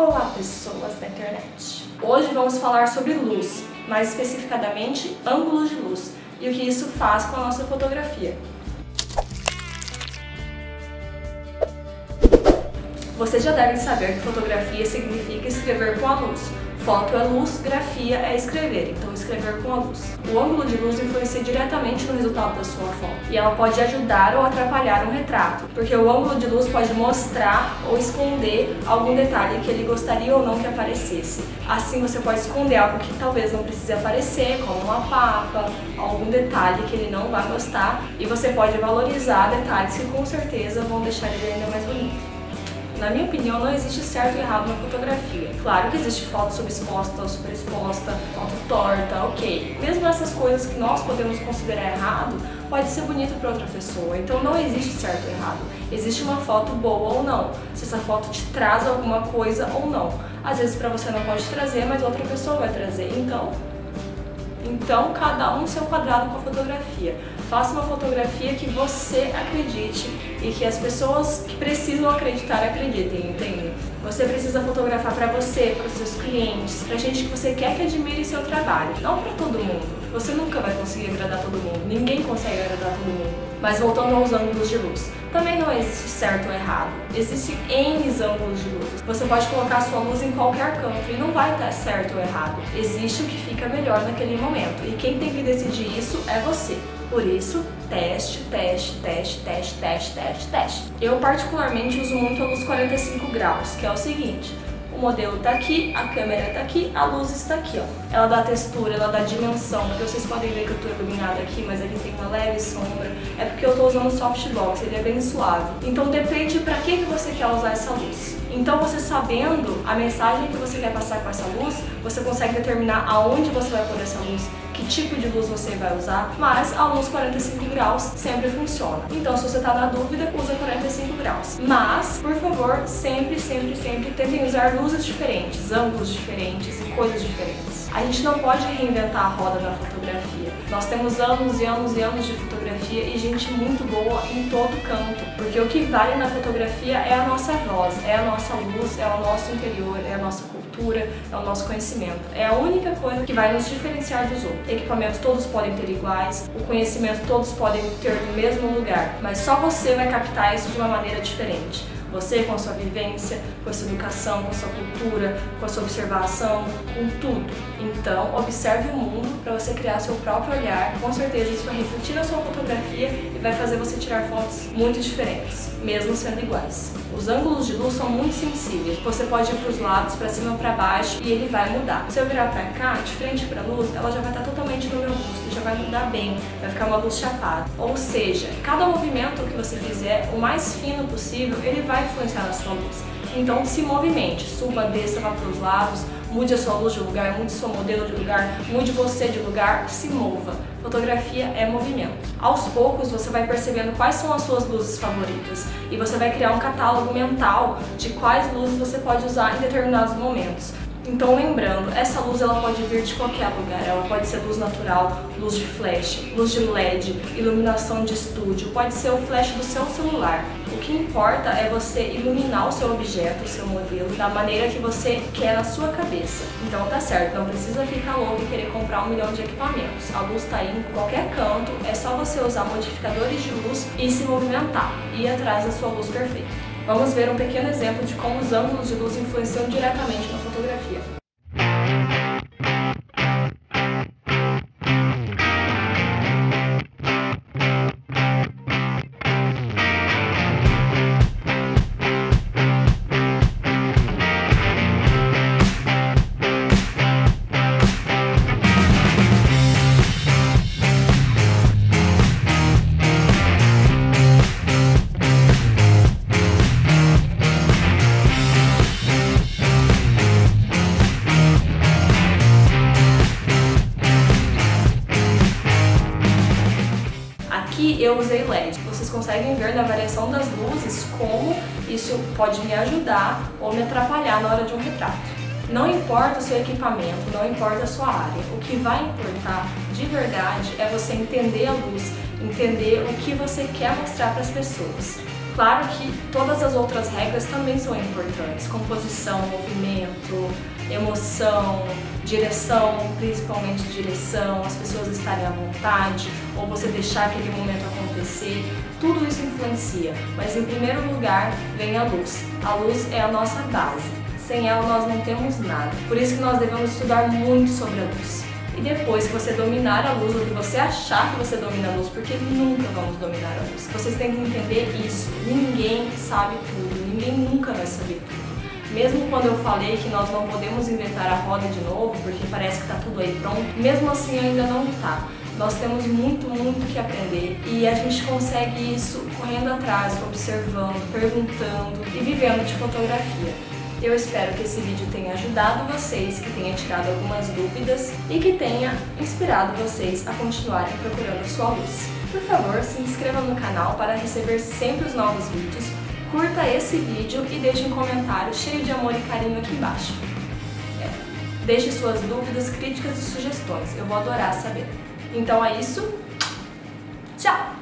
Olá, pessoas da internet! Hoje vamos falar sobre luz, mais especificadamente ângulos de luz e o que isso faz com a nossa fotografia. Vocês já devem saber que fotografia significa escrever com a luz. Foto é luz, grafia é escrever, então escrever com a luz. O ângulo de luz influencia diretamente no resultado da sua foto e ela pode ajudar ou atrapalhar um retrato, porque o ângulo de luz pode mostrar ou esconder algum detalhe que ele gostaria ou não que aparecesse. Assim você pode esconder algo que talvez não precise aparecer, como uma papa, algum detalhe que ele não vai gostar, e você pode valorizar detalhes que com certeza vão deixar ele ainda mais bonito. Na minha opinião, não existe certo e errado na fotografia. Claro que existe foto subexposta, superexposta, foto torta, ok. Mesmo essas coisas que nós podemos considerar errado, pode ser bonito para outra pessoa. Então não existe certo ou errado. Existe uma foto boa ou não. Se essa foto te traz alguma coisa ou não. Às vezes para você não pode trazer, mas outra pessoa vai trazer. Então então, cada um seu quadrado com a fotografia. Faça uma fotografia que você acredite e que as pessoas que precisam acreditar acreditem, entende? Você precisa fotografar para você, para seus clientes, para gente que você quer que admire seu trabalho, não para todo mundo. Você nunca vai conseguir agradar todo mundo, ninguém consegue agradar todo mundo. Mas voltando aos ângulos de luz, também não existe certo ou errado, existem N ângulos de luz. Você pode colocar sua luz em qualquer canto e não vai estar certo ou errado. Existe o que fica melhor naquele momento e quem tem que decidir isso é você. Por isso, teste, teste, teste, teste, teste, teste, teste. Eu particularmente uso muito a luz 45 graus, que é o seguinte, o modelo está aqui, a câmera está aqui, a luz está aqui, ó. Ela dá textura, ela dá dimensão, porque vocês podem ver que eu estou iluminada aqui, mas aqui tem uma leve sombra. É porque eu estou usando softbox, ele é bem suave. Então depende para que, que você quer usar essa luz. Então você sabendo a mensagem que você quer passar com essa luz, você consegue determinar aonde você vai pôr essa luz, que tipo de luz você vai usar, mas a luz 45 graus sempre funciona. Então, se você está na dúvida, usa 45 graus. Mas, por favor, sempre, sempre, sempre tentem usar luzes diferentes, ângulos diferentes e coisas diferentes. A gente não pode reinventar a roda da fotografia. Nós temos anos e anos e anos de fotografia e gente muito boa em todo canto, porque o que vale na fotografia é a nossa voz, é a nossa luz, é o nosso interior, é a nossa cultura, é o nosso conhecimento. É a única coisa que vai nos diferenciar dos outros. Equipamentos todos podem ter iguais, o conhecimento todos podem ter no mesmo lugar, mas só você vai captar isso de uma maneira diferente. Você com a sua vivência, com a sua educação, com a sua cultura, com a sua observação, com tudo. Então, observe o mundo para você criar seu próprio olhar. Com certeza isso vai refletir na sua fotografia e vai fazer você tirar fotos muito diferentes, mesmo sendo iguais. Os ângulos de luz são muito sensíveis. Você pode ir para os lados, para cima, para baixo e ele vai mudar. Se eu virar para cá, de frente para a luz, ela já vai estar totalmente no meu rosto, já vai mudar bem, vai ficar uma luz chapada. Ou seja, cada movimento que você fizer, o mais fino possível, ele vai influenciar na sua luz. Então se movimente, suba, desça, vá para os lados, mude a sua luz de lugar, mude seu modelo de lugar, mude você de lugar, se mova. Fotografia é movimento. Aos poucos você vai percebendo quais são as suas luzes favoritas e você vai criar um catálogo mental de quais luzes você pode usar em determinados momentos. Então lembrando, essa luz ela pode vir de qualquer lugar, ela pode ser luz natural, luz de flash, luz de LED, iluminação de estúdio, pode ser o flash do seu celular. O que importa é você iluminar o seu objeto, o seu modelo, da maneira que você quer na sua cabeça. Então tá certo, não precisa ficar louco e querer comprar um milhão de equipamentos. A luz está aí em qualquer canto, é só você usar modificadores de luz e se movimentar, ir atrás da sua luz perfeita. Vamos ver um pequeno exemplo de como os ângulos de luz influenciam diretamente fotografia. Aqui eu usei LED. Vocês conseguem ver na variação das luzes como isso pode me ajudar ou me atrapalhar na hora de um retrato. Não importa o seu equipamento, não importa a sua área. O que vai importar de verdade é você entender a luz, entender o que você quer mostrar para as pessoas. Claro que todas as outras regras também são importantes, composição, movimento, emoção, direção, principalmente direção, as pessoas estarem à vontade, ou você deixar aquele momento acontecer, tudo isso influencia. Mas em primeiro lugar vem a luz. A luz é a nossa base. Sem ela nós não temos nada. Por isso que nós devemos estudar muito sobre a luz. E depois que você dominar a luz, ou que você achar que você domina a luz, porque nunca vamos dominar a luz. Vocês têm que entender isso. Ninguém sabe tudo, ninguém nunca vai saber tudo. Mesmo quando eu falei que nós não podemos inventar a roda de novo, porque parece que está tudo aí pronto, mesmo assim ainda não está. Nós temos muito, muito que aprender e a gente consegue isso correndo atrás, observando, perguntando e vivendo de fotografia. Eu espero que esse vídeo tenha ajudado vocês, que tenha tirado algumas dúvidas e que tenha inspirado vocês a continuarem procurando sua luz. Por favor, se inscreva no canal para receber sempre os novos vídeos, curta esse vídeo e deixe um comentário cheio de amor e carinho aqui embaixo. É. Deixe suas dúvidas, críticas e sugestões, eu vou adorar saber. Então é isso, tchau!